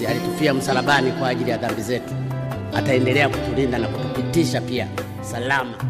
Mwokozi alitufia msalabani kwa ajili ya dhambi zetu, ataendelea kutulinda na kutupitisha pia salama.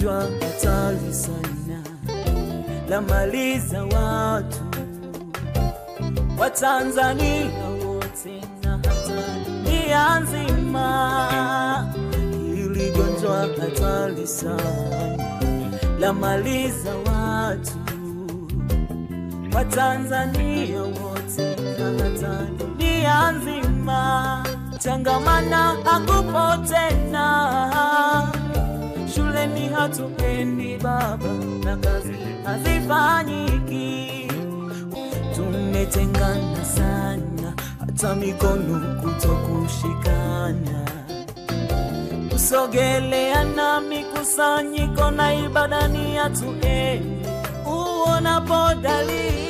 Ugonjwa hatari sana lamaliza watu Watanzania wote na hata dunia nzima. Hili gonjwa hatari sana lamaliza watu Watanzania wote na hata dunia nzima. Changamana akupotena hatupendi Baba na kazi hazifanyiki, tumetengana sana, hata mikono kutokushikana, kusogeleana mikusanyiko na ibada ni hatuendi, uonapo dalili.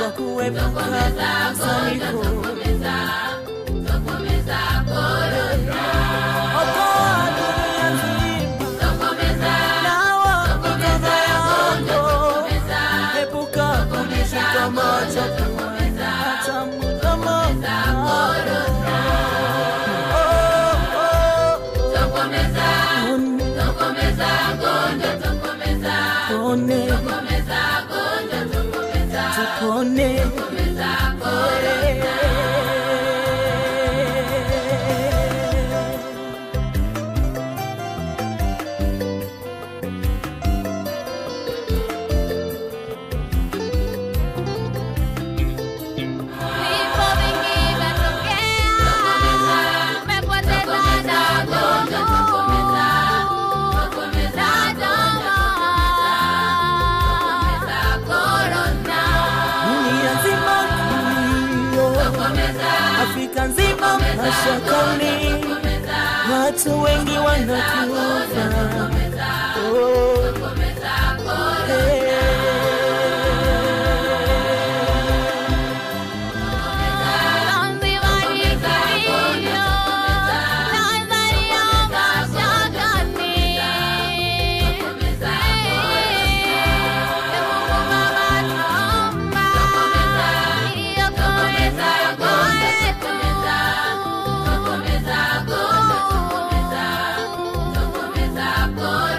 kwa kuepuka msamiku sokoni, watu wengi wanakufa. Oh, hey. not.